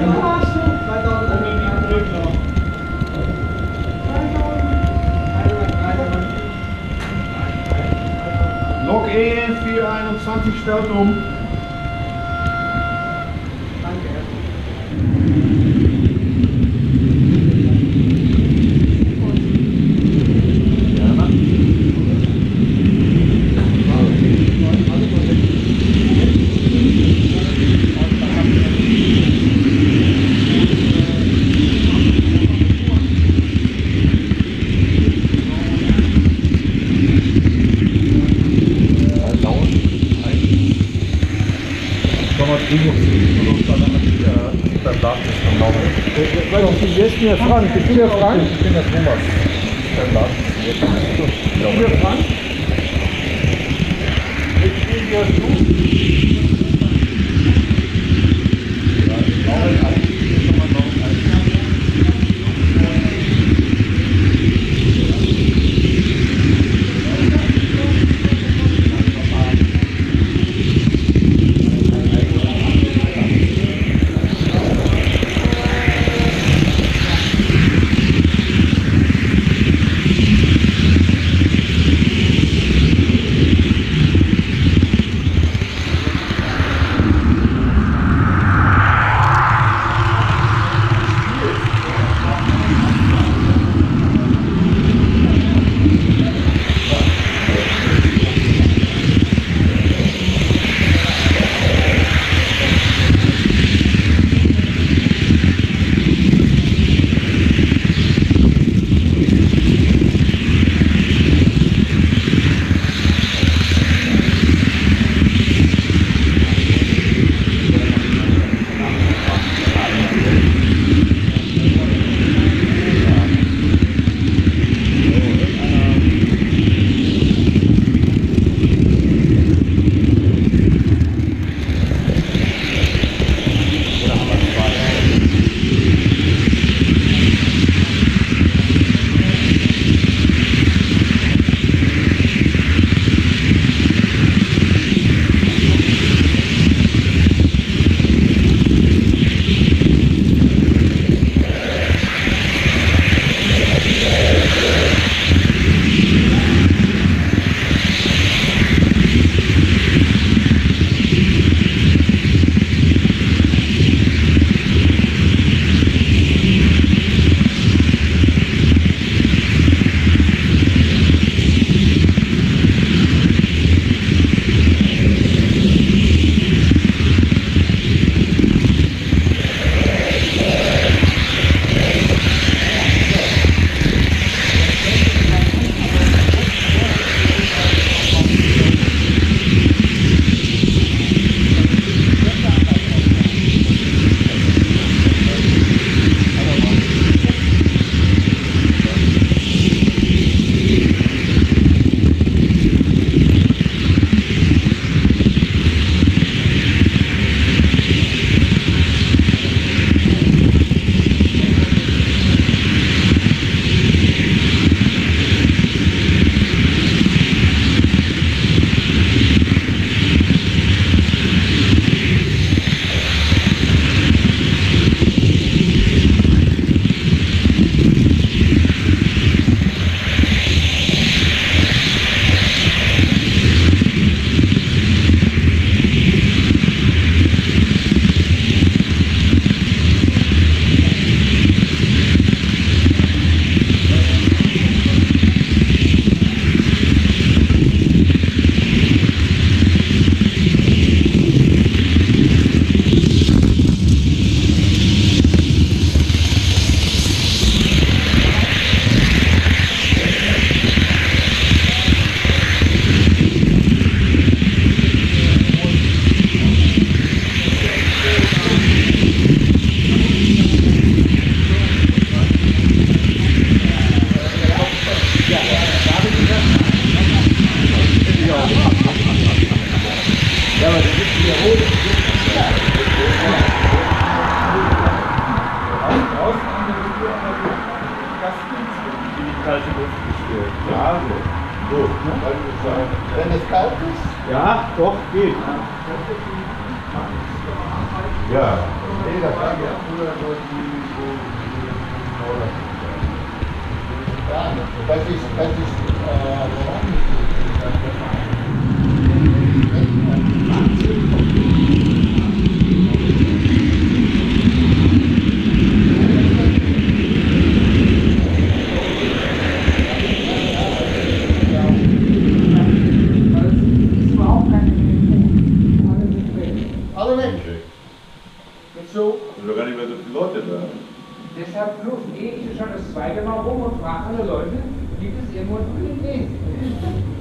Wie viel hast du? 2000 Log E 421 stellt um. Denn der Frank? Du der Frank? Ich bin der Thomas. Ich bin der Frank. Ich bin der du. Да, статистика. herum und fragen alle Leute, gibt es irgendwo einen den Weg?